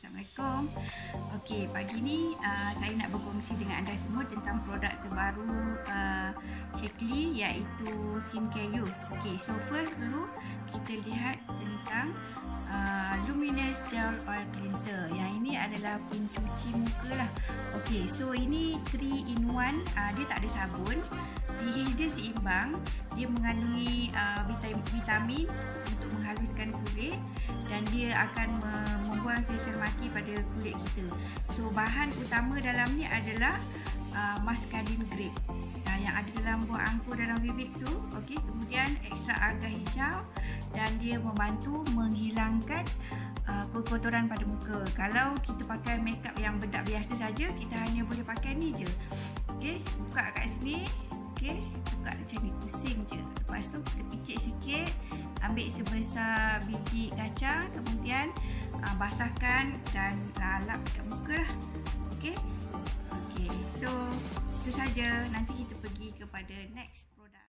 Assalamualaikum. Okey, pagi ni uh, saya nak berkongsi dengan anda semua tentang produk terbaru uh, Shakely iaitu skincare use. Okey, so first dulu kita lihat tentang uh, Luminous Gel Oil Cleanser. Yang ini adalah pencuci muka lah. Okey, so ini 3 in 1. Uh, dia tak ada sabun. pH dia seimbang. Dia mengandungi uh, vitamin, vitamin untuk menghaluskan kulit dan dia akan membuang sel-sel mati pada kulit kita. So bahan utama dalam ni adalah uh, muscadine grape. Uh, yang ada dalam buah anggur dalam bibit tu, okey. Kemudian ekstrak alga hijau dan dia membantu menghilangkan uh, kotoran pada muka. Kalau kita pakai makeup yang bedak biasa saja, kita hanya boleh pakai ni je. Okey, buka kat sini. Okey, buka macam ni pusing je. Lepas tu kita picit sikit ambil sebesar biji kacang kemudian uh, basahkan dan lalap dekat muka lah. Okey? Okey so itu saja. Nanti kita pergi kepada next